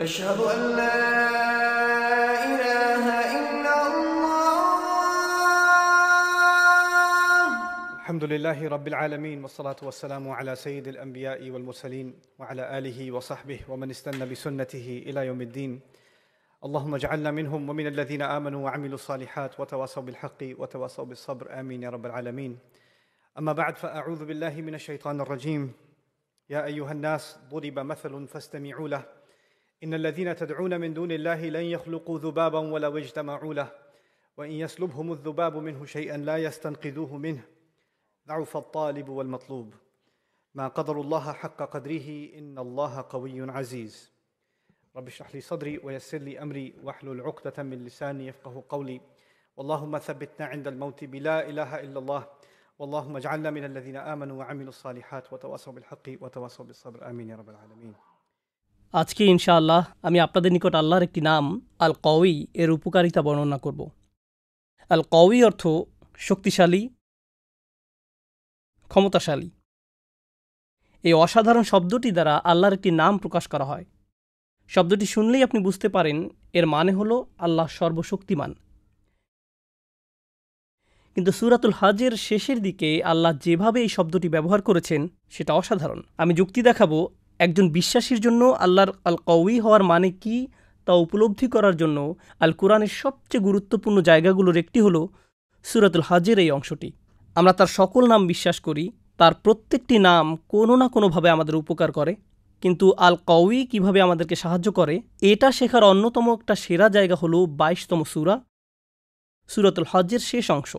أشهد أن لا إله إلا الله. الحمد لله رب العالمين والصلاة والسلام على سيد الأنبياء والمرسلين وعلى آله وصحبه ومن استنى بسنته إلى يوم الدين. اللهم اجعلنا منهم ومن الذين آمنوا وعملوا الصالحات وتواصوا بالحق وتواصوا بالصبر. آمين يا رب العالمين. أما بعد فأعوذ بالله من الشيطان الرجيم. يا أيها الناس ضرب مثل فاستمعوا له. إن الذين تدعون من دون الله لن يخلقوا ذبابا ولو اجتمعوا له. وإن يسلبهم الذباب منه شيئا لا يستنقذوه منه. ضعف الطالب والمطلوب. ما قدر الله حق قدره إن الله قوي عزيز. رب اشرح لي صدري ويسر لي أمري واحلل عقدة من لساني يفقه قولي. اللهم ثبتنا عند الموت بلا إله إلا الله. واللهم اجعلنا من الذين آمنوا وعملوا الصالحات وتواصوا بالحق وتواصوا بالصبر. آمين يا رب العالمين. আজকে ইনশাআল্লাহ আমি আপনাদের নিকট আল্লাহর একটি নাম আল কওয়ি এর উপকারিতা বর্ণনা করব। আল কওয়ি অর্থ শক্তিশালী, ক্ষমতাশালী। এই অসাধারণ শব্দটি দ্বারা আল্লাহর একটি নাম প্রকাশ করা হয়। শব্দটি শুনলেই আপনি বুঝতে পারেন, এর মানে হল আল্লাহ সর্বশক্তিমান। কিন্তু সুরাতুল হাজের শেষের দিকে আল্লাহ যেভাবে এই শব্দটি ব্যবহার করেছেন, সেটা অসাধারণ। আমি যুক্তি দেখাবো একজন বিশ্বাসীর জন্য আল্লাহর আল কউই হওয়ার মানে কি তা উপলব্ধি করার জন্য আল কোরআনের সবচেয়ে গুরুত্বপূর্ণ জায়গাগুলোর একটি হল সুরাতুল হজের এই অংশটি। আমরা তার সকল নাম বিশ্বাস করি, তার প্রত্যেকটি নাম কোনো না কোনোভাবে আমাদের উপকার করে। কিন্তু আল কউই কীভাবে আমাদেরকে সাহায্য করে, এটা শেখার অন্যতম একটা সেরা জায়গা হলো বাইশতম সুরা, সুরাতুল হজ্জের শেষ অংশ,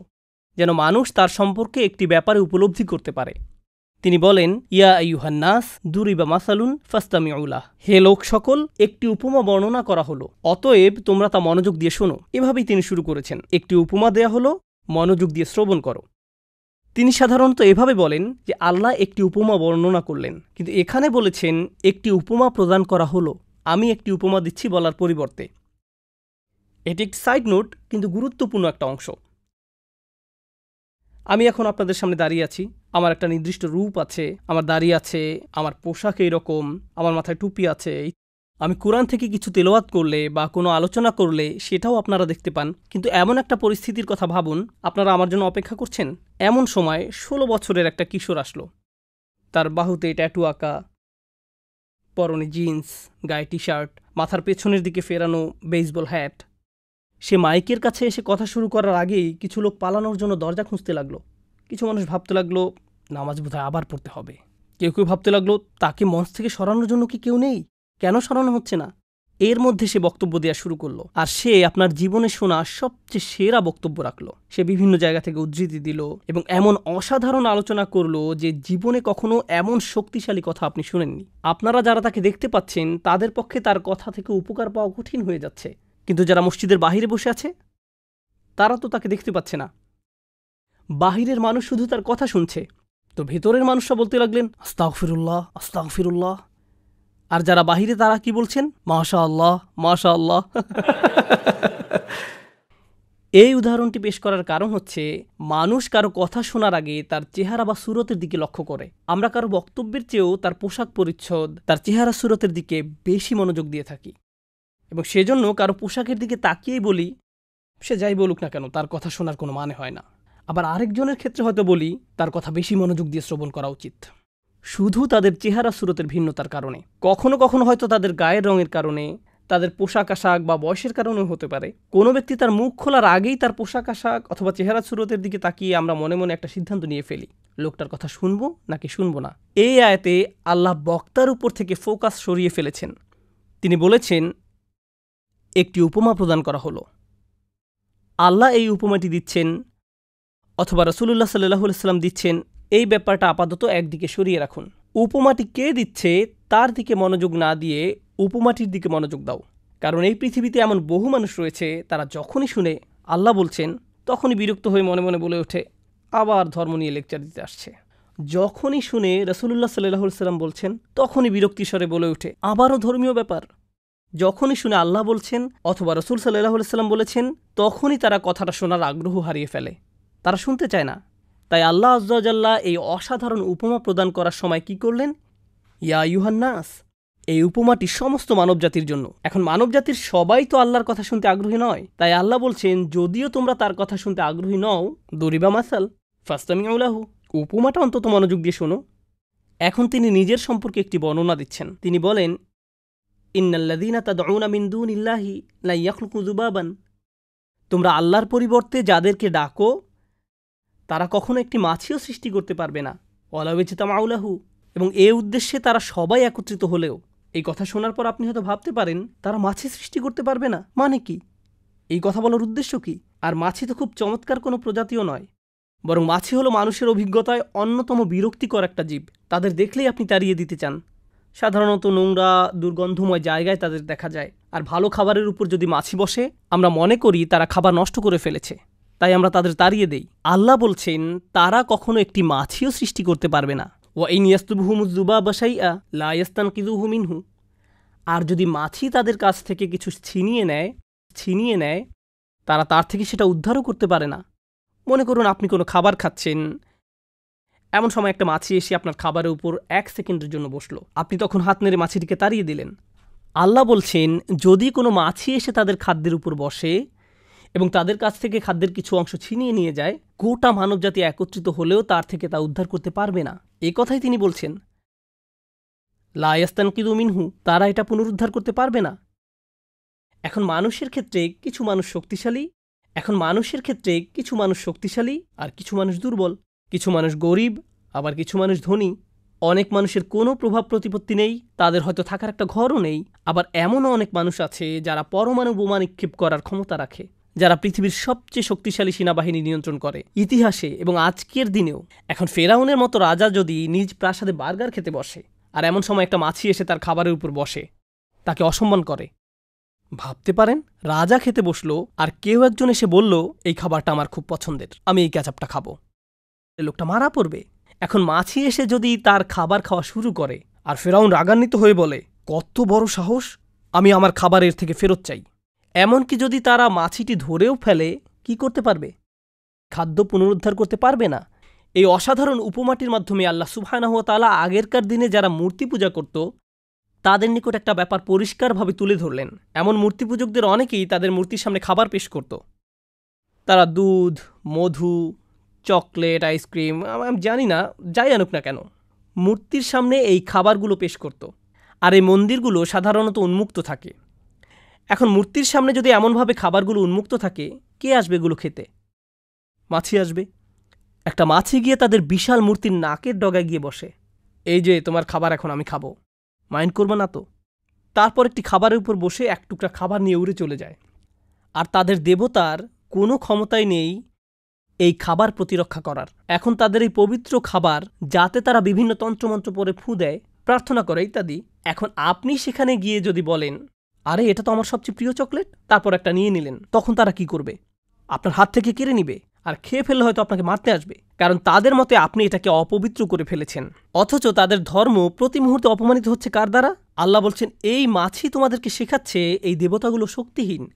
যেন মানুষ তার সম্পর্কে একটি ব্যাপারে উপলব্ধি করতে পারে। তিনি বলেন, ইয়া ইউহান্নাস দুরিবা মাসালুন ফাস্তামিউলাহ হে লোক সকল, একটি উপমা বর্ণনা করা হলো। অতএব তোমরা তা মনোযোগ দিয়ে শোনো। এভাবেই তিনি শুরু করেছেন। একটি উপমা দেয়া হলো, মনোযোগ দিয়ে শ্রবণ করো। তিনি সাধারণত এভাবে বলেন যে, আল্লাহ একটি উপমা বর্ণনা করলেন। কিন্তু এখানে বলেছেন, একটি উপমা প্রদান করা হলো। আমি একটি উপমা দিচ্ছি বলার পরিবর্তে। এটি একটি সাইড নোট, কিন্তু গুরুত্বপূর্ণ একটা অংশ। আমি এখন আপনাদের সামনে দাঁড়িয়ে আছি। আমার একটা নির্দিষ্ট রূপ আছে, আমার দাড়ি আছে, আমার পোশাক এইরকম, আমার মাথায় টুপি আছে। আমি কোরআন থেকে কিছু তেলোয়াত করলে বা কোনো আলোচনা করলে সেটাও আপনারা দেখতে পান। কিন্তু এমন একটা পরিস্থিতির কথা ভাবুন, আপনারা আমার জন্য অপেক্ষা করছেন। এমন সময় ষোলো বছরের একটা কিশোর আসলো। তার বাহুতে ট্যাটু আঁকা, পরনে জিন্স, গায়ে টি শার্ট মাথার পেছনের দিকে ফেরানো বেসবল হ্যাট। সে মাইকের কাছে এসে কথা শুরু করার আগেই কিছু লোক পালানোর জন্য দরজা খুঁজতে লাগল। কিছু মানুষ ভাবতে লাগল, নামাজ বোধহয় আবার পড়তে হবে। কেউ কেউ ভাবতে লাগল, তাকে মঞ্চ থেকে সরানোর জন্য কি কেউ নেই? কেন সরানো হচ্ছে না? এর মধ্যে সে বক্তব্য দেওয়া শুরু করল। আর সে আপনার জীবনে শোনা সবচেয়ে সেরা বক্তব্য রাখল। সে বিভিন্ন জায়গা থেকে উদ্ধৃতি দিল এবং এমন অসাধারণ আলোচনা করল যে জীবনে কখনো এমন শক্তিশালী কথা আপনি শুনেননি। আপনারা যারা তাকে দেখতে পাচ্ছেন, তাদের পক্ষে তার কথা থেকে উপকার পাওয়া কঠিন হয়ে যাচ্ছে। কিন্তু যারা মসজিদের বাহিরে বসে আছে, তারা তো তাকে দেখতে পাচ্ছে না। বাহিরের মানুষ শুধু তার কথা শুনছে। তো ভেতরের মানুষরা বলতে লাগলেন আস্তাক ফিরুল্লাহ আস্তাক ফিরুল্লাহ আর যারা বাহিরে, তারা কি বলছেন? মাশা আল্লাহ মাশা আল্লাহ এই উদাহরণটি পেশ করার কারণ হচ্ছে, মানুষ কারও কথা শোনার আগে তার চেহারা বা সুরতের দিকে লক্ষ্য করে। আমরা কারও বক্তব্যের চেয়েও তার পোশাক পরিচ্ছদ, তার চেহারা সুরতের দিকে বেশি মনোযোগ দিয়ে থাকি। এবং সেজন্য কারও পোশাকের দিকে তাকিয়েই বলি, সে যাই বলুক না কেন, তার কথা শোনার কোনো মানে হয় না। আবার আরেকজনের ক্ষেত্রে হয়তো বলি, তার কথা বেশি মনোযোগ দিয়ে শ্রবণ করা উচিত। শুধু তাদের চেহারা সুরতের ভিন্নতার কারণে। কখনো কখনো হয়তো তাদের গায়ের রঙের কারণে, তাদের পোশাক আশাক বা বয়সের কারণেও হতে পারে। কোনো ব্যক্তি তার মুখ খোলার আগেই তার পোশাক আশাক অথবা চেহারা সুরতের দিকে তাকিয়ে আমরা মনে মনে একটা সিদ্ধান্ত নিয়ে ফেলি। লোকটার কথা শুনব নাকি শুনব না? এই আয়তে আল্লাহ বক্তার উপর থেকে ফোকাস সরিয়ে ফেলেছেন। তিনি বলেছেন, একটি উপমা প্রদান করা হলো। আল্লাহ এই উপমাটি দিচ্ছেন অথবা রসুল্লাহ সাল্লাহ সাল্লাম দিচ্ছেন, এই ব্যাপারটা আপাতত একদিকে সরিয়ে রাখুন। উপমাটি কে দিচ্ছে, তার দিকে মনোযোগ না দিয়ে উপমাটির দিকে মনোযোগ দাও। কারণ এই পৃথিবীতে এমন বহু মানুষ রয়েছে, তারা যখনই শুনে আল্লাহ বলছেন, তখনই বিরক্ত হয়ে মনে মনে বলে ওঠে, আবার ধর্ম নিয়ে লেকচার দিতে আসছে। যখনই শুনে রসুল্লাহ সাল্লাহ সাল্লাম বলছেন, তখনই বিরক্তিস্বরে বলে ওঠে, আবারও ধর্মীয় ব্যাপার? যখনই শুনে আল্লাহ বলছেন, অথবা রসুল সাল্লাহ সাল্লাম বলেছেন, তখনই তারা কথাটা শোনার আগ্রহ হারিয়ে ফেলে। তারা শুনতে চায় না। তাই আল্লাহ আজ্জাল্লাহ এই অসাধারণ উপমা প্রদান করার সময় কি করলেন? ইয়া ইউহান্নাস এই উপমাটি সমস্ত মানবজাতির জন্য। এখন মানবজাতির সবাই তো আল্লাহর কথা শুনতে আগ্রহী নয়। তাই আল্লাহ বলছেন, যদিও তোমরা তার কথা শুনতে আগ্রহী নও দরিবা মাসাল ফাস্তামিউলাহু উপমাটা অন্তত মনোযোগ দিয়ে শোনো। এখন তিনি নিজের সম্পর্কে একটি বর্ণনা দিচ্ছেন। তিনি বলেন ইন্নাল্লাদিনা তাদউনা মিন দুনিল্লাহি লা ইয়াখলুকু যুবাবান। তোমরা আল্লাহর পরিবর্তে যাদেরকে ডাকো তারা কখনো একটি মাছিও সৃষ্টি করতে পারবে না। অলাবেচিতা মাউলাহু এবং এ উদ্দেশ্যে তারা সবাই একত্রিত হলেও। এই কথা শোনার পর আপনি হয়তো ভাবতে পারেন, তারা মাছি সৃষ্টি করতে পারবে না। মানে কি? এই কথা বলার উদ্দেশ্য কি? আর মাছি তো খুব চমৎকার কোনো প্রজাতিও নয়। বরং মাছি হলো মানুষের অভিজ্ঞতায় অন্যতম বিরক্তিকর একটা জীব। তাদের দেখলেই আপনি তাড়িয়ে দিতে চান। সাধারণত নোংরা, দুর্গন্ধময় জায়গায় তাদের দেখা যায়। আর ভালো খাবারের উপর যদি মাছি বসে, আমরা মনে করি তারা খাবার নষ্ট করে ফেলেছে। তাই আমরা তাদের তাড়িয়ে দেই। আল্লাহ বলছেন, তারা কখনো একটি মাছিও সৃষ্টি করতে পারবে না। ও এই নিয়াস্তুবহুমুজুবা বাসাইয়া লায়াস্তান কিদুহু মিনহু। আর যদি মাছি তাদের কাছ থেকে কিছু ছিনিয়ে নেয় ছিনিয়ে নেয়, তারা তার থেকে সেটা উদ্ধারও করতে পারে না। মনে করুন আপনি কোনো খাবার খাচ্ছেন। এমন সময় একটা মাছি এসে আপনার খাবারের উপর এক সেকেন্ডের জন্য বসল। আপনি তখন হাত নেড়ে মাছিটিকে তাড়িয়ে দিলেন। আল্লাহ বলছেন, যদি কোনো মাছি এসে তাদের খাদ্যের উপর বসে এবং তাদের কাছ থেকে খাদ্যের কিছু অংশ ছিনিয়ে নিয়ে যায়, গোটা মানবজাতি একত্রিত হলেও তার থেকে তা উদ্ধার করতে পারবে না। এ কথাই তিনি বলছেন লায়াস্তান কিদু মিনহু, তারা এটা পুনরুদ্ধার করতে পারবে না। এখন মানুষের ক্ষেত্রে কিছু মানুষ শক্তিশালী, এখন মানুষের ক্ষেত্রে কিছু মানুষ শক্তিশালী আর কিছু মানুষ দুর্বল, কিছু মানুষ গরিব, আবার কিছু মানুষ ধনী। অনেক মানুষের কোনো প্রভাব প্রতিপত্তি নেই, তাদের হয়তো থাকার একটা ঘরও নেই, আবার এমনও অনেক মানুষ আছে যারা পরমাণু বোমা নিক্ষেপ করার ক্ষমতা রাখে। যারা পৃথিবীর সবচেয়ে শক্তিশালী সেনাবাহিনী নিয়ন্ত্রণ করে। ইতিহাসে এবং আজকের দিনেও এখন ফেরাউনের মতো রাজা যদি নিজ প্রাসাদে বার্গার খেতে বসে, আর এমন সময় একটা মাছি এসে তার খাবারের উপর বসে, তাকে অসম্মান করে। ভাবতে পারেন, রাজা খেতে বসল, আর কেউ একজন এসে বলল, এই খাবারটা আমার খুব পছন্দের, আমি এই ক্যাচাপটা খাব। লোকটা মারা পড়বে। এখন মাছি এসে যদি তার খাবার খাওয়া শুরু করে, আর ফেরাউন রাগান্বিত হয়ে বলে, কত বড় সাহস, আমি আমার খাবারের থেকে ফেরত চাই। এমনকি যদি তারা মাছিটি ধরেও ফেলে, কি করতে পারবে? খাদ্য পুনরুদ্ধার করতে পারবে না? এই অসাধারণ উপমাটির মাধ্যমে আল্লাহ সুবহানাহ তালা আগেরকার দিনে যারা মূর্তি পূজা করত, তাদের নিকট একটা ব্যাপার পরিষ্কারভাবে তুলে ধরলেন। এমন মূর্তি পূজকদের অনেকেই তাদের মূর্তির সামনে খাবার পেশ করত। তারা দুধ, মধু, চকলেট, আইসক্রিম আমি, জানি না, যাই আনুক না কেন, মূর্তির সামনে এই খাবারগুলো পেশ করত। আর এই মন্দিরগুলো সাধারণত উন্মুক্ত থাকে। এখন মূর্তির সামনে যদি এমনভাবে খাবারগুলো উন্মুক্ত থাকে, কে আসবে এগুলো খেতে? মাছি আসবে। একটা মাছি গিয়ে তাদের বিশাল মূর্তির নাকের ডগায় গিয়ে বসে। এই যে, তোমার খাবার এখন আমি খাব। মাইন্ড করব না তো। তারপর একটি খাবারের উপর বসে এক টুকরা খাবার নিয়ে উড়ে চলে যায়। আর তাদের দেবতার কোনো ক্ষমতাই নেই এই খাবার প্রতিরক্ষা করার। এখন তাদের এই পবিত্র খাবার, যাতে তারা বিভিন্ন তন্ত্রমন্ত্র পরে ফু দেয়, প্রার্থনা করে, ইত্যাদি। এখন আপনি সেখানে গিয়ে যদি বলেন আরে, এটা তো আমার সবচেয়ে প্রিয় চকলেট। তারপর একটা নিয়ে নিলেন। তখন তারা কি করবে? আপনার হাত থেকে কেড়ে নিবে আর খেয়ে ফেললে হয়তো আপনাকে মারতে আসবে। কারণ তাদের মতে আপনি এটাকে অপবিত্র করে ফেলেছেন। অথচ তাদের ধর্ম প্রতি মুহূর্তে অপমানিত হচ্ছে কার দ্বারা? আল্লাহ বলছেন, এই মাছি তোমাদেরকে শেখাচ্ছে, এই দেবতাগুলো শক্তিহীন।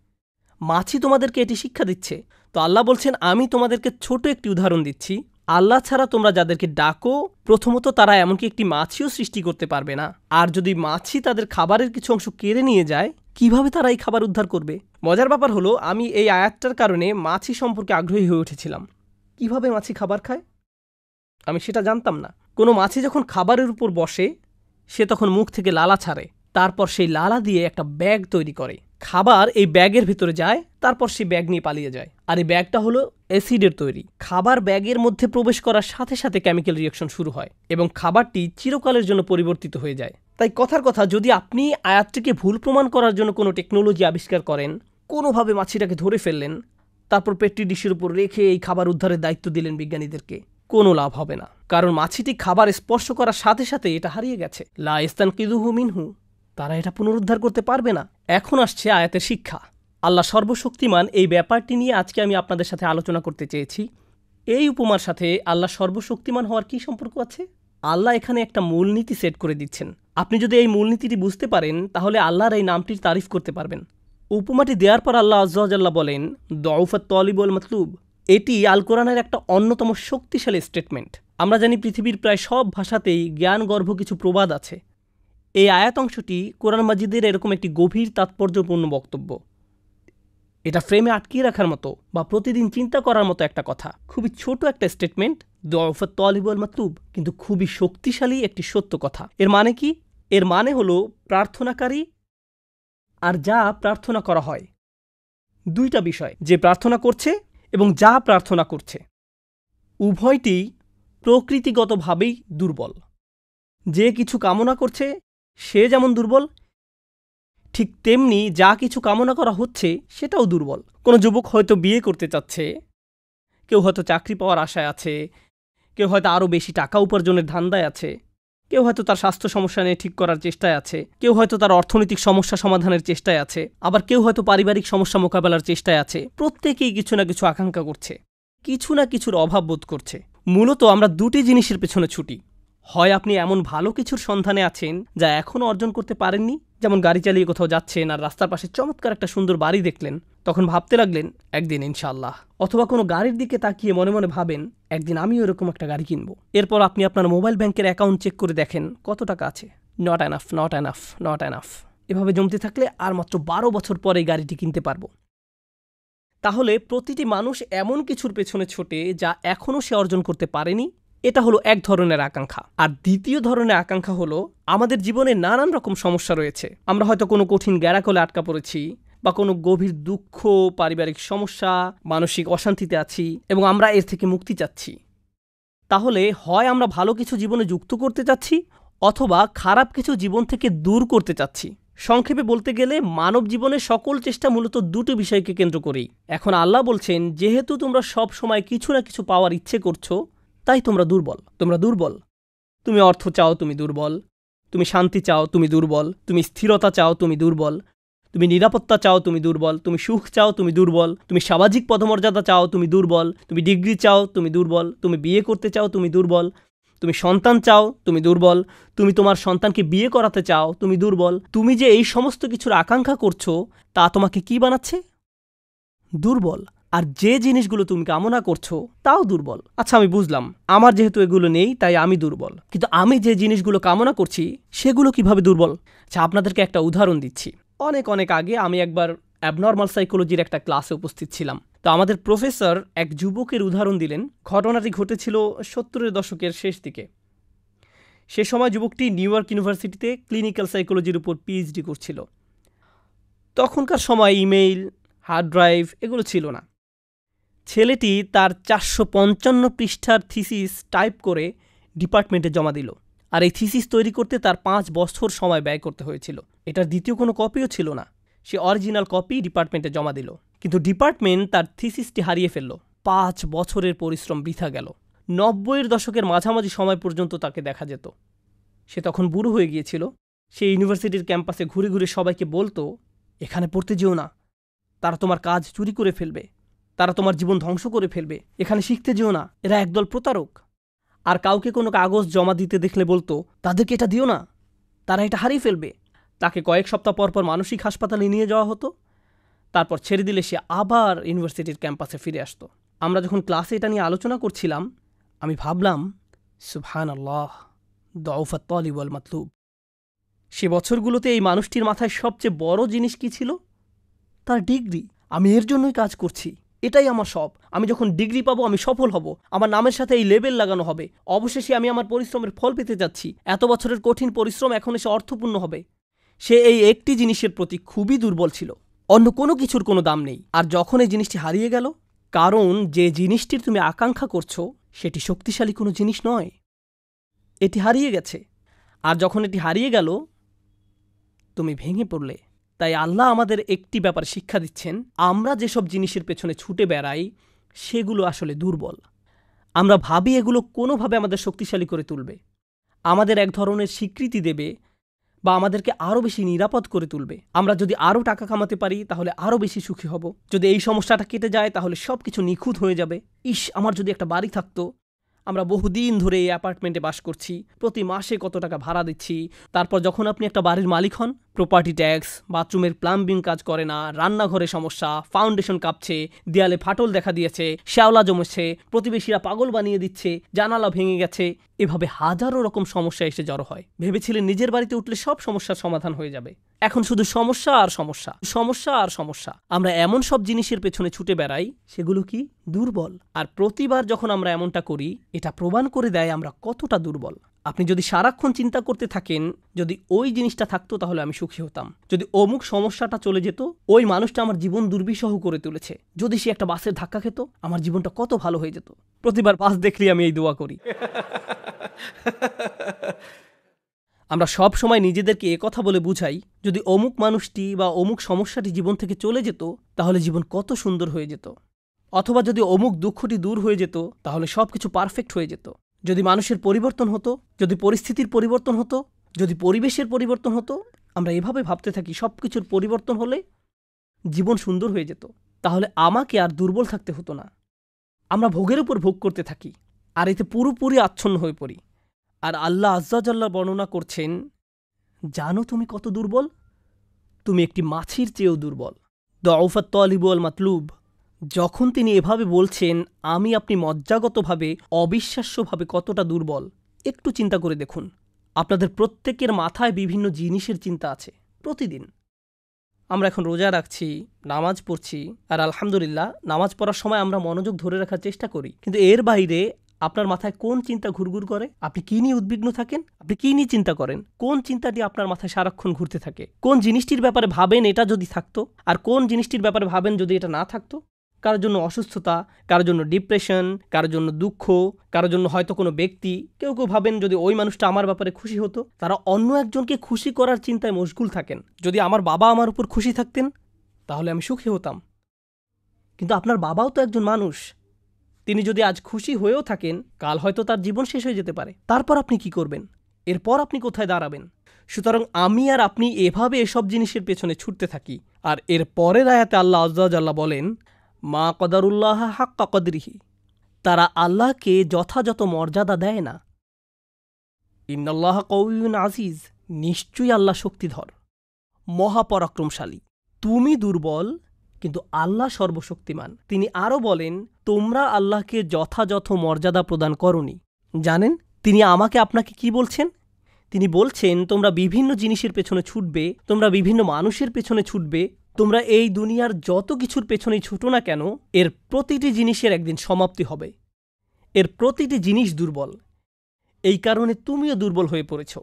মাছি তোমাদেরকে এটি শিক্ষা দিচ্ছে। তো আল্লাহ বলছেন, আমি তোমাদেরকে ছোট একটি উদাহরণ দিচ্ছি। আল্লাহ ছাড়া তোমরা যাদেরকে ডাকো, প্রথমত তারা এমনকি একটি মাছিও সৃষ্টি করতে পারবে না। আর যদি মাছি তাদের খাবারের কিছু অংশ কেড়ে নিয়ে যায়, কীভাবে তারা এই খাবার উদ্ধার করবে? মজার ব্যাপার হলো, আমি এই আয়াতটার কারণে মাছি সম্পর্কে আগ্রহী হয়ে উঠেছিলাম। কীভাবে মাছি খাবার খায়? আমি সেটা জানতাম না। কোনো মাছি যখন খাবারের উপর বসে, সে তখন মুখ থেকে লালা ছাড়ে। তারপর সেই লালা দিয়ে একটা ব্যাগ তৈরি করে। খাবার এই ব্যাগের ভিতরে যায়, তারপর সেই ব্যাগ নিয়ে পালিয়ে যায়। আর এই ব্যাগটা হলো অ্যাসিডের তৈরি। খাবার ব্যাগের মধ্যে প্রবেশ করার সাথে সাথে কেমিক্যাল রিয়াকশন শুরু হয় এবং খাবারটি চিরকালের জন্য পরিবর্তিত হয়ে যায়। তাই কথার কথা, যদি আপনি আয়াতটিকে ভুল প্রমাণ করার জন্য কোনো টেকনোলজি আবিষ্কার করেন, কোনোভাবে মাছিটাকে ধরে ফেললেন, তারপর পেট্রি ডিশের উপর রেখে এই খাবার উদ্ধারের দায়িত্ব দিলেন বিজ্ঞানীদেরকে, কোনো লাভ হবে না। কারণ মাছিটি খাবার স্পর্শ করার সাথে সাথে এটা হারিয়ে গেছে। লা ইস্তান কিদুহু মিনহু। তারা এটা পুনরুদ্ধার করতে পারবে না। এখন আসছে আয়াতের শিক্ষা। আল্লাহ সর্বশক্তিমান এই ব্যাপারটি নিয়ে আজকে আমি আপনাদের সাথে আলোচনা করতে চেয়েছি। এই উপমার সাথে আল্লাহ সর্বশক্তিমান হওয়ার কি সম্পর্ক আছে? আল্লাহ এখানে একটা মূলনীতি সেট করে দিচ্ছেন। আপনি যদি এই মূলনীতিটি বুঝতে পারেন, তাহলে আল্লাহর এই নামটির তারিফ করতে পারবেন। উপমাটি দেওয়ার পর আল্লাহ আজ্লাহ বলেন দউফাত তলিবল মতলুব। এটি আল কোরআনের একটা অন্যতম শক্তিশালী স্টেটমেন্ট আমরা জানি পৃথিবীর প্রায় সব ভাষাতেই জ্ঞানগর্ভ কিছু প্রবাদ আছে। এই আয়াত অংশটি কোরআন মাজিদের এরকম একটি গভীর তাৎপর্যপূর্ণ বক্তব্য। এটা ফ্রেমে আটকিয়ে রাখার মতো বা প্রতিদিন চিন্তা করার মতো একটা কথা। খুবই ছোট একটা স্টেটমেন্ট দফা তলিবল মাতলুব, কিন্তু খুবই শক্তিশালী একটি সত্য কথা। এর মানে কি? এর মানে হলো প্রার্থনাকারী আর যা প্রার্থনা করা হয়। দুইটা বিষয়, যে প্রার্থনা করছে এবং যা প্রার্থনা করছে। উভয়টি প্রকৃতিগতভাবেই দুর্বল। যে কিছু কামনা করছে সে যেমন দুর্বল, ঠিক তেমনি যা কিছু কামনা করা হচ্ছে সেটাও দুর্বল। কোনো যুবক হয়তো বিয়ে করতে চাচ্ছে, কেউ হয়তো চাকরি পাওয়ার আশায় আছে, কেউ হয়তো আরও বেশি টাকা উপার্জনের ধান্দায় আছে, কেউ হয়তো তার স্বাস্থ্য সমস্যা নিয়ে ঠিক করার চেষ্টায় আছে, কেউ হয়তো তার অর্থনৈতিক সমস্যা সমাধানের চেষ্টায় আছে, আবার কেউ হয়তো পারিবারিক সমস্যা মোকাবেলার চেষ্টায় আছে। প্রত্যেকেই কিছু না কিছু আকাঙ্ক্ষা করছে, কিছু না কিছুর অভাব বোধ করছে। মূলত আমরা দুটি জিনিসের পেছনে ছুটি। হয় আপনি এমন ভালো কিছুর সন্ধানে আছেন যা এখনও অর্জন করতে পারেননি? যেমন গাড়ি চালিয়ে কোথাও যাচ্ছেন আর রাস্তার পাশে চমৎকার একটা সুন্দর বাড়ি দেখলেন, তখন ভাবতে লাগলেন, একদিন ইনশাল্লাহ অথবা কোনো গাড়ির দিকে তাকিয়ে মনে মনে ভাবেন, একদিন আমিও এরকম একটা গাড়ি কিনবো। এরপর আপনি আপনার মোবাইল ব্যাংকের অ্যাকাউন্ট চেক করে দেখেন, কত টাকা আছে? Not enough not enough not enough এভাবে জমতে থাকলে আর মাত্র বারো বছর পরে গাড়িটি কিনতে পারব। তাহলে প্রতিটি মানুষ এমন কিছুর পেছনে ছোটে যা এখনও সে অর্জন করতে পারেনি? এটা হলো এক ধরনের আকাঙ্ক্ষা। আর দ্বিতীয় ধরনের আকাঙ্ক্ষা হলো আমাদের জীবনে নানান রকম সমস্যা রয়েছে। আমরা হয়তো কোনো কঠিন গ্যারাকলে আটকা পড়েছি বা কোনো গভীর দুঃখ, পারিবারিক সমস্যা, মানসিক অশান্তিতে আছি এবং আমরা এর থেকে মুক্তি চাচ্ছি। তাহলে হয় আমরা ভালো কিছু জীবনে যুক্ত করতে চাচ্ছি অথবা খারাপ কিছু জীবন থেকে দূর করতে চাচ্ছি। সংক্ষেপে বলতে গেলে মানব জীবনের সকল চেষ্টা মূলত দুটো বিষয়কে কেন্দ্র করেই। এখন আল্লাহ বলছেন, যেহেতু তোমরা সব সময় কিছু না কিছু পাওয়ার ইচ্ছে করছ তাই তোমরা দুর্বল তোমরা দুর্বল তুমি অর্থ চাও তুমি দুর্বল তুমি শান্তি চাও তুমি দুর্বল তুমি স্থিরতা চাও তুমি দুর্বল তুমি নিরাপত্তা চাও তুমি দুর্বল তুমি সুখ চাও তুমি দুর্বল তুমি সামাজিক পদমর্যাদা চাও তুমি দুর্বল তুমি ডিগ্রি চাও তুমি দুর্বল তুমি বিয়ে করতে চাও তুমি দুর্বল তুমি সন্তান চাও তুমি দুর্বল তুমি তোমার সন্তানকে বিয়ে করাতে চাও তুমি দুর্বল তুমি যে এই সমস্ত কিছুর আকাঙ্ক্ষা করছ তা তোমাকে কি বানাচ্ছে দুর্বল আর যে জিনিসগুলো তুমি কামনা করছ, তাও দুর্বল। আচ্ছা আমি বুঝলাম। আমার যেহেতু এগুলো নেই, তাই আমি দুর্বল। কিন্তু আমি যে জিনিসগুলো কামনা করছি, সেগুলো কীভাবে দুর্বল? আচ্ছা আপনাদেরকে একটা উদাহরণ দিচ্ছি। অনেক অনেক আগে আমি একবার অ্যাবনর্মাল সাইকোলজির একটা ক্লাসে উপস্থিত ছিলাম। তো আমাদের প্রফেসর এক যুবকের উদাহরণ দিলেন। ঘটনাটি ঘটেছিল সত্তরের দশকের শেষ দিকে। সে সময় যুবকটি নিউ ইয়র্ক ইউনিভার্সিটিতে ক্লিনিক্যাল সাইকোলজির উপর পিএইচডি করছিল। তখনকার সময় ইমেইল, হার্ড ড্রাইভ এগুলো ছিল না। ছেলেটি তার চারশো পঞ্চান্ন পৃষ্ঠার থিসিস টাইপ করে ডিপার্টমেন্টে জমা দিল। আর এই থিসিস তৈরি করতে তার পাঁচ বছর সময় ব্যয় করতে হয়েছিল। এটার দ্বিতীয় কোনো কপিও ছিল না। সে অরিজিনাল কপি ডিপার্টমেন্টে জমা দিল। কিন্তু ডিপার্টমেন্ট তার থিসিসটি হারিয়ে ফেলল। পাঁচ বছরের পরিশ্রম বৃথা গেল। নব্বইয়ের দশকের মাঝামাঝি সময় পর্যন্ত তাকে দেখা যেত। সে তখন বুড়ো হয়ে গিয়েছিল। সে ইউনিভার্সিটির ক্যাম্পাসে ঘুরে ঘুরে সবাইকে বলতো, এখানে পড়তে যেও না। তারা তোমার কাজ চুরি করে ফেলবে। তারা তোমার জীবন ধ্বংস করে ফেলবে। এখানে শিখতে যেও না, এরা একদল প্রতারক। আর কাউকে কোনো কাগজ জমা দিতে দেখলে বলতো, তাদেরকে এটা দিও না, তারা এটা হারিয়ে ফেলবে। তাকে কয়েক সপ্তাহ পর পর মানসিক হাসপাতালে নিয়ে যাওয়া হতো। তারপর ছেড়ে দিলে সে আবার ইউনিভার্সিটির ক্যাম্পাসে ফিরে আসতো। আমরা যখন ক্লাসে এটা নিয়ে আলোচনা করছিলাম, আমি ভাবলাম সুবহান আল্লাহ দৌফাত তলিবল মাতলুব। সে বছরগুলোতে এই মানুষটির মাথায় সবচেয়ে বড় জিনিস কি ছিল? তার ডিগ্রি। আমি এর জন্যই কাজ করছি। এটাই আমার সব। আমি যখন ডিগ্রি পাবো, আমি সফল হব। আমার নামের সাথে এই লেবেল লাগানো হবে। অবশেষে আমি আমার পরিশ্রমের ফল পেতে যাচ্ছি। এত বছরের কঠিন পরিশ্রম এখন এসে অর্থপূর্ণ হবে। সে এই একটি জিনিসের প্রতি খুবই দুর্বল ছিল। অন্য কোনো কিছুর কোনো দাম নেই। আর যখন এই জিনিসটি হারিয়ে গেল, কারণ যে জিনিসটির তুমি আকাঙ্ক্ষা করছ, সেটি শক্তিশালী কোনো জিনিস নয়। এটি হারিয়ে গেছে। আর যখন এটি হারিয়ে গেল, তুমি ভেঙে পড়লে। তাই আল্লাহ আমাদের একটি ব্যাপার শিক্ষা দিচ্ছেন, আমরা যেসব জিনিসের পেছনে ছুটে বেড়াই, সেগুলো আসলে দুর্বল। আমরা ভাবি এগুলো কোনোভাবে আমাদের শক্তিশালী করে তুলবে, আমাদের এক ধরনের স্বীকৃতি দেবে বা আমাদেরকে আরও বেশি নিরাপদ করে তুলবে। আমরা যদি আরও টাকা কামাতে পারি, তাহলে আরও বেশি সুখী হব। যদি এই সমস্যাটা কেটে যায়, তাহলে সব কিছু নিখুঁত হয়ে যাবে। ইস, আমার যদি একটা বাড়ি থাকতো, আমরা বহুদিন ধরে এই অ্যাপার্টমেন্টে বাস করছি, প্রতি মাসে কত টাকা ভাড়া দিচ্ছি, তারপর যখন আপনি একটা বাড়ির মালিক হন প্রপার্টি ট্যাক্স বাথরুমের প্লাম্বিং কাজ করে না, রান্নাঘরে সমস্যা ফাউন্ডেশন কাঁপছে, দেয়ালে ফাটল দেখা দিয়েছে, শ্যাওলা জমেছে, প্রতিবেশীরা পাগল বানিয়ে দিচ্ছে, জানালা ভেঙে গেছে। এভাবে হাজারো রকম সমস্যা এসে জড়ো হয়। ভেবেছিলেন নিজের বাড়িতে উঠলে সব সমস্যার সমাধান হয়ে যাবে। এখন শুধু সমস্যা আর সমস্যা সমস্যা আর সমস্যা। আমরা এমন সব জিনিসের পেছনে ছুটে বেড়াই, সেগুলো কি? দুর্বল। আর প্রতিবার যখন আমরা এমনটা করি, এটা প্রমাণ করে দেয় আমরা কতটা দুর্বল। আপনি যদি সারাক্ষণ চিন্তা করতে থাকেন, যদি ওই জিনিসটা থাকতো তাহলে আমি সুখী হতাম। যদি অমুক সমস্যাটা চলে যেত, ওই মানুষটা আমার জীবন দুর্বিষহ করে তুলেছে। যদি সে একটা বাসের ধাক্কা খেত, আমার জীবনটা কত ভালো হয়ে যেত। প্রতিবার বাস দেখলেই আমি এই দোয়া করি। আমরা সব সময় নিজেদেরকে কথা বলে বুঝাই, যদি অমুক মানুষটি বা অমুক সমস্যাটি জীবন থেকে চলে যেত, তাহলে জীবন কত সুন্দর হয়ে যেত। অথবা যদি অমুক দুঃখটি দূর হয়ে যেত, তাহলে সব কিছু পারফেক্ট হয়ে যেত। যদি মানুষের পরিবর্তন হতো, যদি পরিস্থিতির পরিবর্তন হতো, যদি পরিবেশের পরিবর্তন হতো, আমরা এভাবে ভাবতে থাকি সব কিছুর পরিবর্তন হলে জীবন সুন্দর হয়ে যেত। তাহলে আমাকে আর দুর্বল থাকতে হতো না। আমরা ভোগের উপর ভোগ করতে থাকি, আর এতে পুরোপুরি আচ্ছন্ন হয়ে পড়ি। আর আল্লাহ আজ্জাজাল্লাহ বর্ণনা করছেন, জানো তুমি কত দুর্বল? তুমি একটি মাছির চেয়েও দুর্বল। দফাত তলিবু আল মাতলুব। যখন তিনি এভাবে বলছেন, আমি আপনি মজ্জাগতভাবে, অবিশ্বাস্যভাবে কতটা দুর্বল, একটু চিন্তা করে দেখুন। আপনাদের প্রত্যেকের মাথায় বিভিন্ন জিনিসের চিন্তা আছে, প্রতিদিন। আমরা এখন রোজা রাখছি, নামাজ পড়ছি, আর আলহামদুলিল্লাহ, নামাজ পড়ার সময় আমরা মনোযোগ ধরে রাখার চেষ্টা করি। কিন্তু এর বাইরে আপনার মাথায় কোন চিন্তা ঘুরঘুর করে? আপনি কী নিয়ে উদ্বিগ্ন থাকেন? আপনি কী নিয়ে চিন্তা করেন? কোন চিন্তাটি আপনার মাথায় সারাক্ষণ ঘুরতে থাকে? কোন জিনিসটির ব্যাপারে ভাবেন এটা যদি থাকতো? আর কোন জিনিসটির ব্যাপারে ভাবেন যদি এটা না থাকতো? কারোর জন্য অসুস্থতা, কারোর জন্য ডিপ্রেশন কারোর জন্য দুঃখ, কারোর জন্য হয়তো কোনো ব্যক্তি। কেউ কেউ ভাবেন যদি ওই মানুষটা আমার ব্যাপারে খুশি হতো, তারা অন্য একজনকে খুশি করার চিন্তায় মশগুল থাকেন। যদি আমার বাবা আমার উপর খুশি থাকতেন, তাহলে আমি সুখী হতাম। কিন্তু আপনার বাবাও তো একজন মানুষ। তিনি যদি আজ খুশি হয়েও থাকেন, কাল হয়তো তার জীবন শেষ হয়ে যেতে পারে। তারপর আপনি কি করবেন? এরপর আপনি কোথায় দাঁড়াবেন? সুতরাং আমি আর আপনি এভাবে এসব জিনিসের পেছনে ছুটতে থাকি। আর এর পরের আয়াতে আল্লাহ আজ্লাহ বলেন মা কদারুল্লাহ হাক্কা কদরিহি, তারা আল্লাহকে যথাযথ মর্যাদা দেয় না। ইন্নাল্লাহ কৌন আজিজ, নিশ্চয়ই আল্লাহ শক্তিধর, মহাপরাক্রমশালী। তুমি দুর্বল, কিন্তু আল্লাহ সর্বশক্তিমান। তিনি আরও বলেন, তোমরা আল্লাহকে যথাযথ মর্যাদা প্রদান করনি। জানেন, তিনি আমাকে আপনাকে কি বলছেন? তিনি বলছেন, তোমরা বিভিন্ন জিনিসের পেছনে ছুটবে, তোমরা বিভিন্ন মানুষের পেছনে ছুটবে তোমরা এই দুনিয়ার যত কিছুর পেছনেই ছুটো না কেন, এর প্রতিটি জিনিসের একদিন সমাপ্তি হবে। এর প্রতিটি জিনিস দুর্বল। এই কারণে তুমিও দুর্বল হয়ে পড়েছ।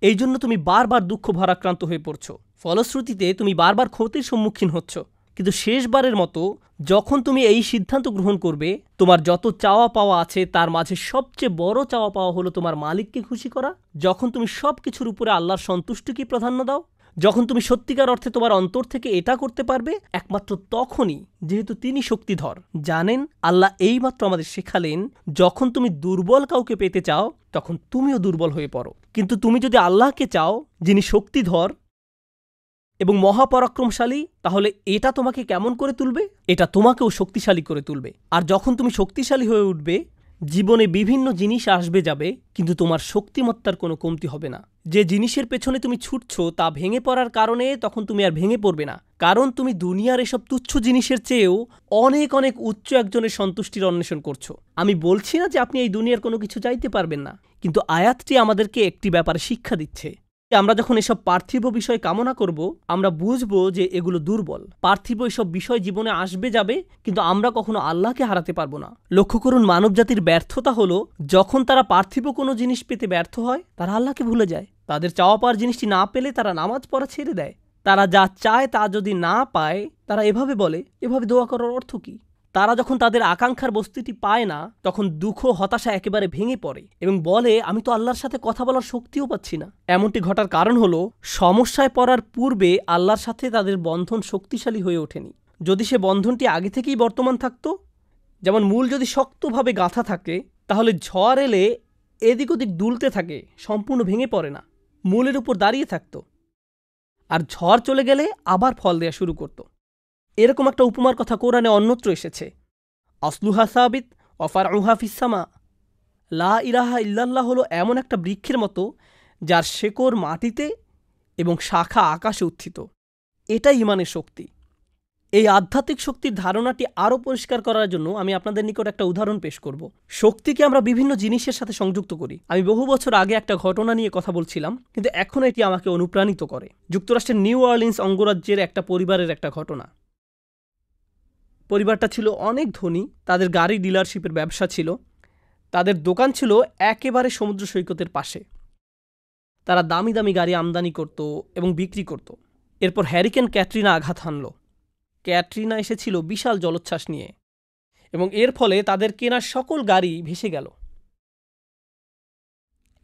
এই জন্য তুমি বারবার দুঃখ ভারাক্রান্ত হয়ে পড়ছ। ফলশ্রুতিতে তুমি বারবার ক্ষতির সম্মুখীন হচ্ছ। কিন্তু শেষবারের মতো, যখন তুমি এই সিদ্ধান্ত গ্রহণ করবে, তোমার যত চাওয়া পাওয়া আছে, তার মাঝে সবচেয়ে বড় চাওয়া পাওয়া হলো তোমার মালিককে খুশি করা। যখন তুমি সব কিছুর উপরে আল্লাহর সন্তুষ্টিকে প্রাধান্য দাও যখন তুমি সত্যিকার অর্থে তোমার অন্তর থেকে এটা করতে পারবে, একমাত্র তখনই যেহেতু তিনি শক্তিধর। জানেন, আল্লাহ এইমাত্র আমাদের শেখালেন, যখন তুমি দুর্বল কাউকে পেতে চাও, তখন তুমিও দুর্বল হয়ে পড়ো। কিন্তু তুমি যদি আল্লাহকে চাও, যিনি শক্তিধর এবং মহাপরাক্রমশালী, তাহলে এটা তোমাকে কেমন করে তুলবে? এটা তোমাকেও শক্তিশালী করে তুলবে। আর যখন তুমি শক্তিশালী হয়ে উঠবে, জীবনে বিভিন্ন জিনিস আসবে যাবে, কিন্তু তোমার শক্তিমত্তার কোনো কমতি হবে না। যে জিনিসের পেছনে তুমি ছুটছ তা ভেঙে পড়ার কারণে তখন তুমি আর ভেঙে পড়বে না। কারণ তুমি দুনিয়ার এসব তুচ্ছ জিনিসের চেয়েও অনেক অনেক উচ্চ একজনের সন্তুষ্টির অন্বেষণ করছ। আমি বলছি না যে আপনি এই দুনিয়ার কোনো কিছু চাইতে পারবেন না, কিন্তু আয়াতটি আমাদেরকে একটি ব্যাপারে শিক্ষা দিচ্ছে। আমরা যখন এসব পার্থিব বিষয় কামনা করব, আমরা বুঝব যে এগুলো দুর্বল। পার্থিব এসব বিষয় জীবনে আসবে, যাবে, কিন্তু আমরা কখনো আল্লাহকে হারাতে পারব না। লক্ষ্য করুন, মানবজাতির ব্যর্থতা হলো, যখন তারা পার্থিব কোনো জিনিস পেতে ব্যর্থ হয়, তারা আল্লাহকে ভুলে যায়। তাদের চাওয়া পাওয়ার জিনিসটি না পেলে তারা নামাজ পড়া ছেড়ে দেয়। তারা যা চায় তা যদি না পায়, তারা এভাবে বলে, এভাবে দোয়া করার অর্থ কী? তারা যখন তাদের আকাঙ্ক্ষার বস্তুটি পায় না, তখন দুঃখ, হতাশা একেবারে ভেঙে পড়ে এবং বলে, আমি তো আল্লাহর সাথে কথা বলার শক্তিও পাচ্ছি না। এমনটি ঘটার কারণ হলো, সমস্যায় পড়ার পূর্বে আল্লাহর সাথে তাদের বন্ধন শক্তিশালী হয়ে ওঠেনি। যদি সে বন্ধনটি আগে থেকেই বর্তমান থাকতো, যেমন মূল যদি শক্তভাবে গাঁথা থাকে, তাহলে ঝড় এলে এদিক ওদিক দুলতে থাকে, সম্পূর্ণ ভেঙে পড়ে না, মূলের উপর দাঁড়িয়ে থাকতো। আর ঝড় চলে গেলে আবার ফল দেয়া শুরু করতো। এরকম একটা উপমার কথা কোরআনে অন্যত্র এসেছে। আসলুহা সাবিত অফার উহা ফিসামা লা ইরাহা ইল্লাল্লাহ হলো এমন একটা বৃক্ষের মতো যার শেকড় মাটিতে এবং শাখা আকাশে উত্থিত। এটাই ইমানের শক্তি। এই আধ্যাত্মিক শক্তির ধারণাটি আরও পরিষ্কার করার জন্য আমি আপনাদের নিকট একটা উদাহরণ পেশ করব। শক্তিকে আমরা বিভিন্ন জিনিসের সাথে সংযুক্ত করি। আমি বহু বছর আগে একটা ঘটনা নিয়ে কথা বলছিলাম, কিন্তু এখন এটি আমাকে অনুপ্রাণিত করে। যুক্তরাষ্ট্রের নিউ অর্লিন্স অঙ্গরাজ্যের একটা পরিবারের একটা ঘটনা। পরিবারটা ছিল অনেক ধনী, তাদের গাড়ি ডিলারশিপের ব্যবসা ছিল, তাদের দোকান ছিল একেবারে সমুদ্র সৈকতের পাশে। তারা দামি দামি গাড়ি আমদানি করত এবং বিক্রি করত। এরপর হ্যারিকেন ক্যাটরিনা আঘাত হানল। ক্যাটরিনা এসেছিল বিশাল জলোচ্ছ্বাস নিয়ে এবং এর ফলে তাদের কেনা সকল গাড়ি ভেসে গেল।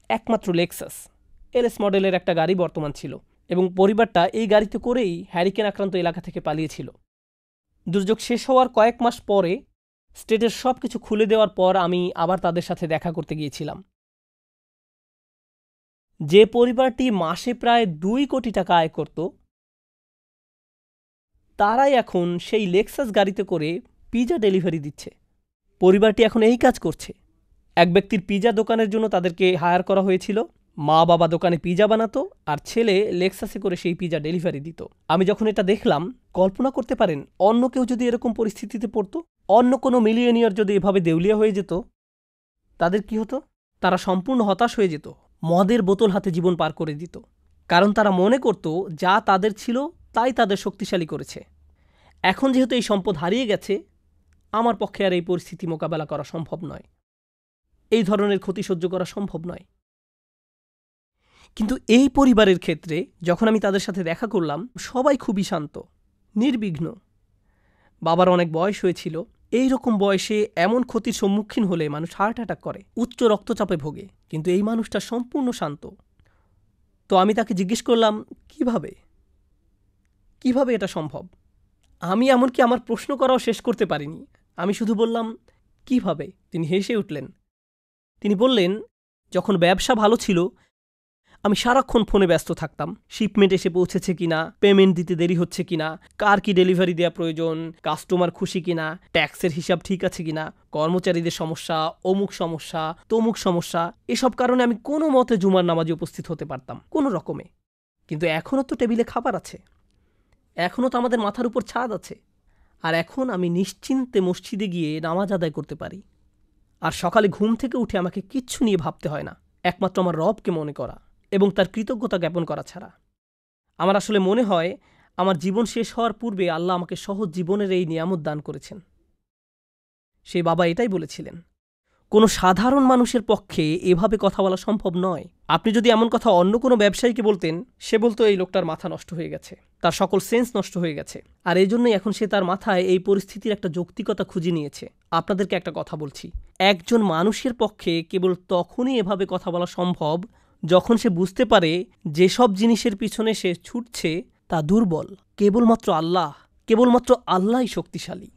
একমাত্র লেক্সাস, এলএস মডেলের একটা গাড়ি বর্তমান ছিল এবং পরিবারটা এই গাড়িতে করেই হ্যারিকেন আক্রান্ত এলাকা থেকে পালিয়েছিল। দুর্যোগ শেষ হওয়ার কয়েক মাস পরে স্টেটের সব কিছু খুলে দেওয়ার পর আমি আবার তাদের সাথে দেখা করতে গিয়েছিলাম। যে পরিবারটি মাসে প্রায় দুই কোটি টাকা আয় করত, তারাই এখন সেই লেক্সাস গাড়িতে করে পিজা ডেলিভারি দিচ্ছে। পরিবারটি এখন এই কাজ করছে। এক ব্যক্তির পিজা দোকানের জন্য তাদেরকে হায়ার করা হয়েছিল। মা বাবা দোকানে পিজা বানাতো আর ছেলে লেক্সাসে করে সেই পিজা ডেলিভারি দিত। আমি যখন এটা দেখলাম, কল্পনা করতে পারেন, অন্য কেউ যদি এরকম পরিস্থিতিতে পড়তো, অন্য কোনো মিলিয়নিয়ার যদি এভাবে দেউলিয়া হয়ে যেত, তাদের কি হতো? তারা সম্পূর্ণ হতাশ হয়ে যেত, মদের বোতল হাতে জীবন পার করে দিত। কারণ তারা মনে করত, যা তাদের ছিল, তাই তাদের শক্তিশালী করেছে। এখন যেহেতু এই সম্পদ হারিয়ে গেছে, আমার পক্ষে আর এই পরিস্থিতি মোকাবেলা করা সম্ভব নয়। এই ধরনের ক্ষতি সহ্য করা সম্ভব নয়। কিন্তু এই পরিবারের ক্ষেত্রে যখন আমি তাদের সাথে দেখা করলাম, সবাই খুবই শান্ত, নির্বিঘ্ন। বাবার অনেক বয়স হয়েছিল, এই রকম বয়সে এমন ক্ষতির সম্মুখীন হলে মানুষ হার্ট অ্যাটাক করে, উচ্চ রক্তচাপে ভোগে, কিন্তু এই মানুষটা সম্পূর্ণ শান্ত। তো আমি তাকে জিজ্ঞেস করলাম, কীভাবে? কীভাবে এটা সম্ভব? আমি এমনকি আমার প্রশ্ন করাও শেষ করতে পারিনি। আমি শুধু বললাম, কীভাবে? তিনি হেসে উঠলেন। তিনি বললেন, যখন ব্যবসা ভালো ছিল আমি সারাক্ষণ ফোনে ব্যস্ত থাকতাম। শিপমেন্ট এসে পৌঁছেছে কিনা? পেমেন্ট দিতে দেরি হচ্ছে কিনা? কার কি ডেলিভারি দেওয়া প্রয়োজন? কাস্টমার খুশি কিনা? ট্যাক্সের হিসাব ঠিক আছে কিনা? কর্মচারীদের সমস্যা, অমুক সমস্যা, তমুক সমস্যা, এসব কারণে আমি কোনো মতে জুমার নামাজে উপস্থিত হতে পারতাম, কোনো রকমে। কিন্তু এখনও তো টেবিলে খাবার আছে। এখনও তো আমাদের মাথার উপর ছাদ আছে। আর এখন আমি নিশ্চিন্তে মসজিদে গিয়ে নামাজ আদায় করতে পারি। আর সকালে ঘুম থেকে উঠে আমাকে কিচ্ছু নিয়ে ভাবতে হয় না। একমাত্র আমার রবকে মনে করা। এবং তার কৃতজ্ঞতা জ্ঞাপন করা ছাড়া। আমার আসলে মনে হয়, আমার জীবন শেষ হওয়ার পূর্বে আল্লাহ আমাকে সহজ জীবনের এই নিয়ামত দান করেছেন। সেই বাবা এটাই বলেছিলেন, কোনো সাধারণ মানুষের পক্ষে এভাবে কথা বলা সম্ভব নয়। আপনি যদি এমন কথা অন্য কোনো ব্যবসায়ীকে বলতেন, সে বলতো, এই লোকটার মাথা নষ্ট হয়ে গেছে, তার সকল সেন্স নষ্ট হয়ে গেছে। আর এই জন্যই এখন সে তার মাথায় এই পরিস্থিতির একটা যৌক্তিকতা খুঁজে নিয়েছে। আপনাদেরকে একটা কথা বলছি, একজন মানুষের পক্ষে কেবল তখনই এভাবে কথা বলা সম্ভব যখন সে বুঝতে পারে যেসব জিনিসের পিছনে সে ছুটছে, তা দুর্বল। কেবলমাত্র আল্লাহ, কেবলমাত্র আল্লাহই শক্তিশালী।